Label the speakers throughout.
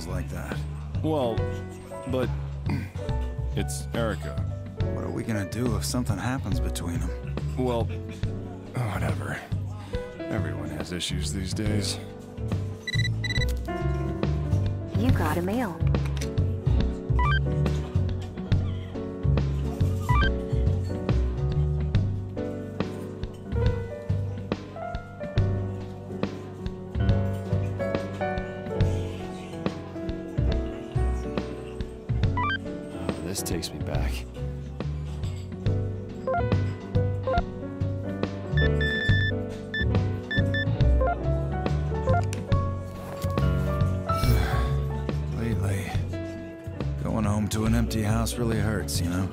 Speaker 1: cocktails like that.
Speaker 2: Well, but it's Erika.
Speaker 1: What are we gonna do if something happens between them?
Speaker 2: Well, oh, whatever. Everyone has issues these days.
Speaker 3: You got a mail.
Speaker 2: This takes me back.
Speaker 1: Lately, going home to an empty house really hurts, you know?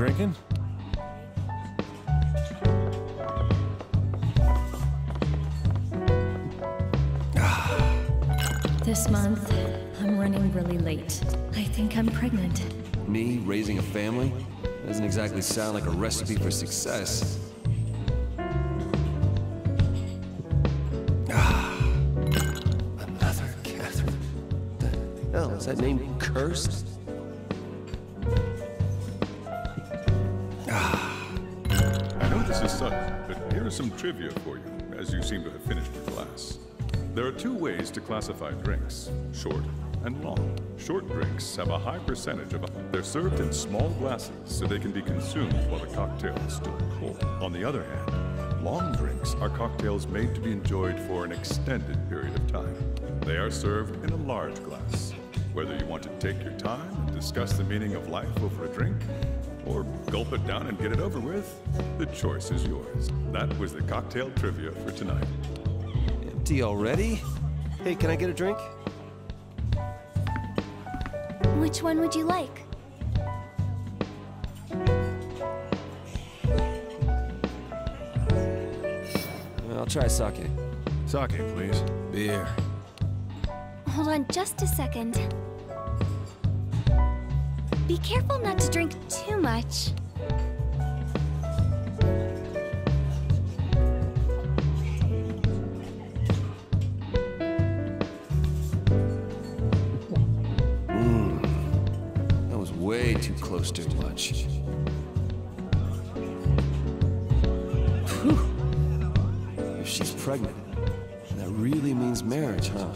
Speaker 2: Drinking?
Speaker 4: This month, I'm running really late. I think I'm pregnant.
Speaker 5: Me raising a family? Doesn't exactly sound like a recipe for success. Ah, Another Catherine. The hell, is that name cursed?
Speaker 6: This is sudden, but here is some trivia for you, as you seem to have finished your glass. There are two ways to classify drinks short and long. Short drinks have a high percentage of. They're served in small glasses so they can be consumed while the cocktail is still cold. On the other hand, long drinks are cocktails made to be enjoyed for an extended period of time. They are served in a large glass. Whether you want to take your time and discuss the meaning of life over a drink, or gulp it down and get it over with, the choice is yours. That was the cocktail trivia for tonight.
Speaker 5: Empty already? Hey, can I get a drink?
Speaker 7: Which one would you like?
Speaker 5: I'll try sake.
Speaker 2: Sake, please.
Speaker 1: Beer.
Speaker 7: Hold on just a second. Be careful not to drink too much. Hmm.
Speaker 5: That was way too close to much. Whew. If she's pregnant, that really means marriage, huh?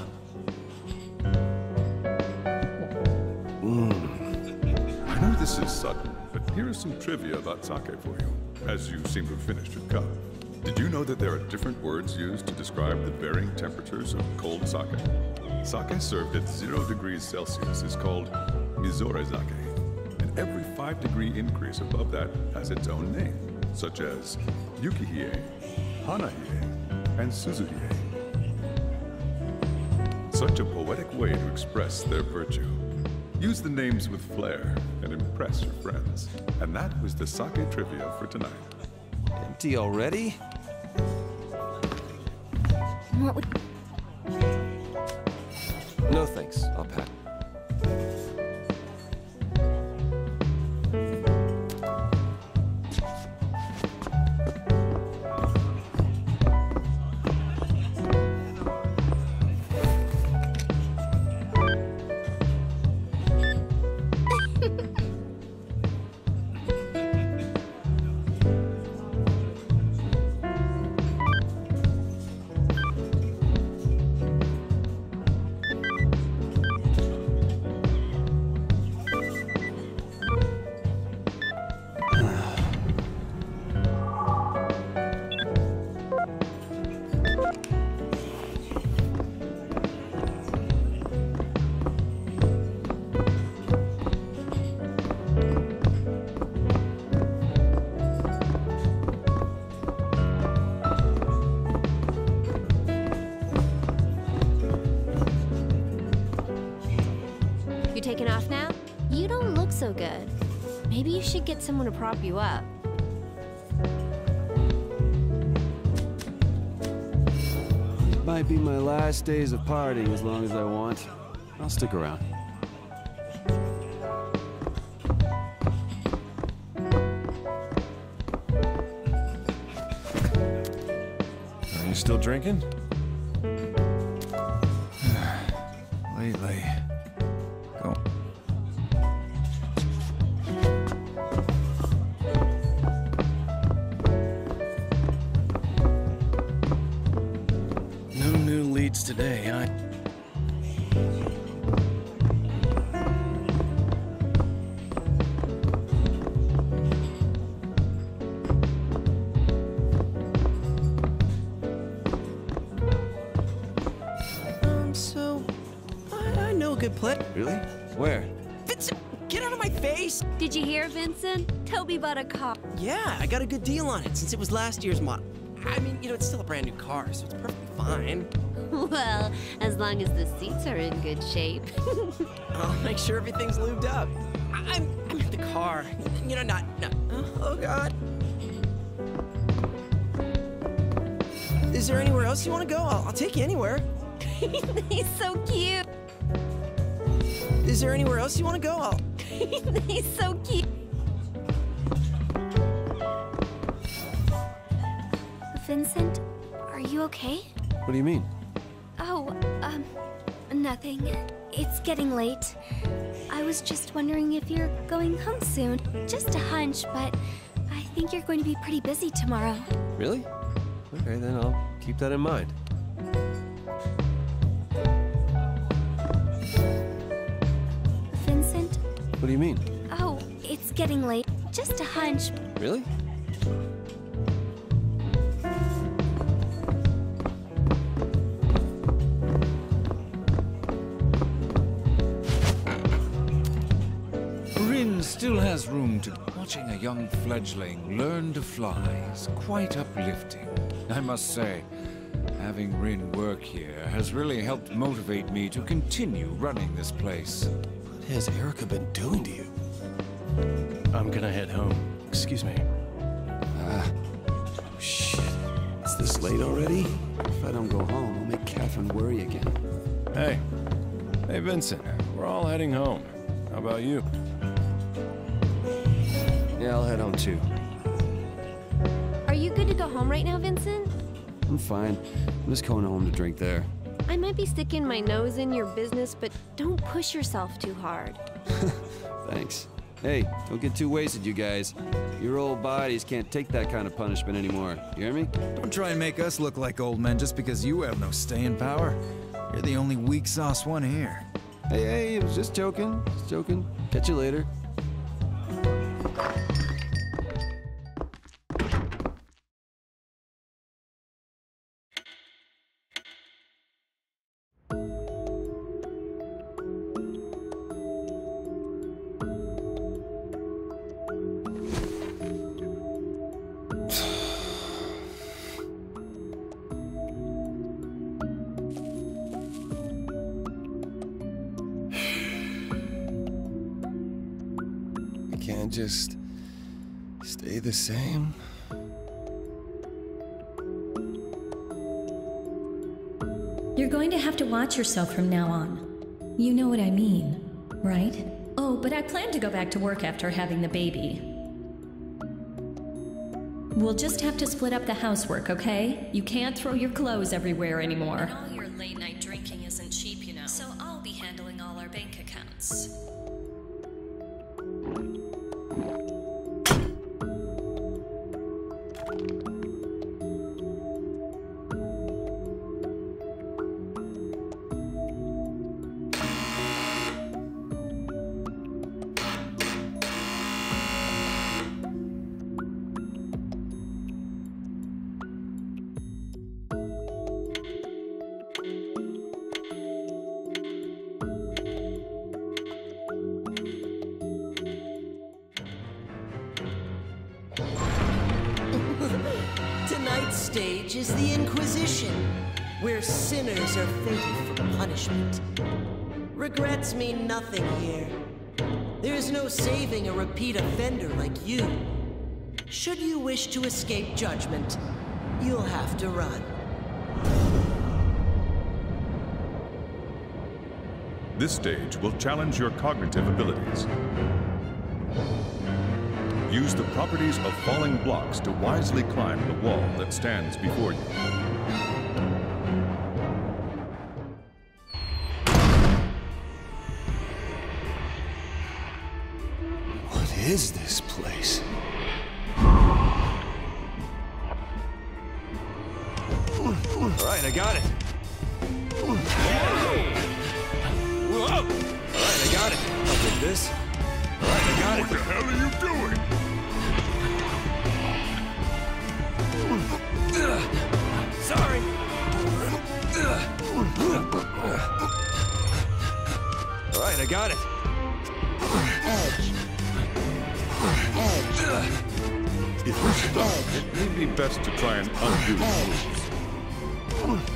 Speaker 6: This is sudden, but here is some trivia about sake for you, as you seem to have finished your cup. Did you know that there are different words used to describe the varying temperatures of cold sake? Sake served at zero degrees Celsius is called mizore sake, and every five degree increase above that has its own name, such as yukihie, hanahie, and suzuhie. Such a poetic way to express their virtue. Use the names with flair and impress your friends. And that was the sake trivia for tonight.
Speaker 5: Empty already?
Speaker 7: What would
Speaker 5: No thanks. I'll
Speaker 8: Maybe you should get someone to prop you up.
Speaker 5: Might be my last days of partying as long as I want. I'll stick around.
Speaker 2: Are you still drinking?
Speaker 5: Today, huh?
Speaker 9: Um, so, I, I know a good place.
Speaker 5: Really? Where?
Speaker 9: Vincent, get out of my face!
Speaker 8: Did you hear, Vincent? Toby bought a car.
Speaker 9: Yeah, I got a good deal on it since it was last year's model. I mean, you know, it's still a brand new car, so it's perfectly fine.
Speaker 8: Well, as long as the seats are in good shape.
Speaker 9: I'll make sure everything's lubed up. I, I'm, I'm at the car. You know, not, no. Oh, oh, God. Is there anywhere else you want to go? I'll, I'll take you anywhere.
Speaker 8: He's so cute.
Speaker 9: Is there anywhere else you want to go? I'll...
Speaker 8: He's so cute.
Speaker 7: Vincent, are you okay?
Speaker 5: What do you mean?
Speaker 7: Oh, um, nothing. It's getting late. I was just wondering if you're going home soon. Just a hunch, but I think you're going to be pretty busy tomorrow.
Speaker 5: Really? Okay, then I'll keep that in mind.
Speaker 7: Vincent?
Speaker 5: What do you mean?
Speaker 7: Oh, it's getting late. Just a hunch.
Speaker 5: Really?
Speaker 10: Watching a young fledgling learn to fly is quite uplifting. I must say, having Rin work here has really helped motivate me to continue running this place.
Speaker 5: What has Erika been doing to you?
Speaker 2: I'm gonna head home. Excuse me.
Speaker 5: Ah. Shit. It's this late already? If I don't go home, I'll make Katherine worry again.
Speaker 2: Hey. Hey, Vincent. We're all heading home. How about you?
Speaker 5: Yeah, I'll head home too.
Speaker 8: Are you good to go home right now, Vincent?
Speaker 5: I'm fine. I'm just going home to drink there.
Speaker 8: I might be sticking my nose in your business, but don't push yourself too hard.
Speaker 5: Thanks. Hey, don't get too wasted, you guys. Your old bodies can't take that kind of punishment anymore. You hear me?
Speaker 1: Don't try and make us look like old men just because you have no staying power. You're the only weak sauce one here.
Speaker 5: Hey, hey, I was just joking. Just joking. Catch you later.
Speaker 2: Can't just stay the same.
Speaker 4: You're going to have to watch yourself from now on. You know what I mean, right? Oh, but I plan to go back to work after having the baby. We'll just have to split up the housework, okay? You can't throw your clothes everywhere anymore. And all your late night
Speaker 9: stage is the Inquisition, where sinners are fated for punishment. Regrets mean nothing here.
Speaker 11: There's no saving a repeat offender like you. Should you wish to escape judgment, you'll have to run.
Speaker 6: This stage will challenge your cognitive abilities. Use the properties of falling blocks to wisely climb the wall that stands before you.
Speaker 2: What is this place?
Speaker 5: Alright, I got it. Whoa! Alright, I got it. I'll take this. Alright, I got it.
Speaker 6: What the hell are you doing?
Speaker 5: Sorry. Alright, I got it.
Speaker 6: If you're stuck, it may be best to try and undo the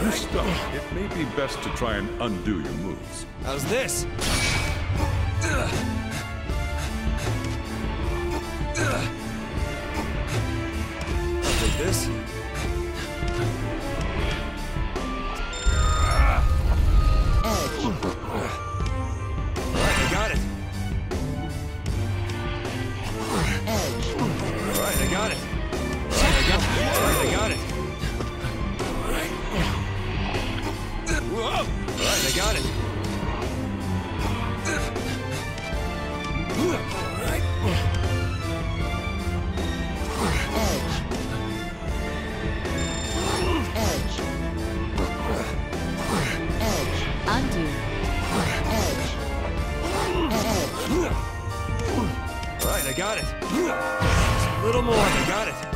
Speaker 6: You're stuck, it may be best to try and undo your moves.
Speaker 5: How's this? Take this. Little more. Got it.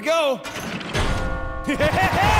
Speaker 5: Here go.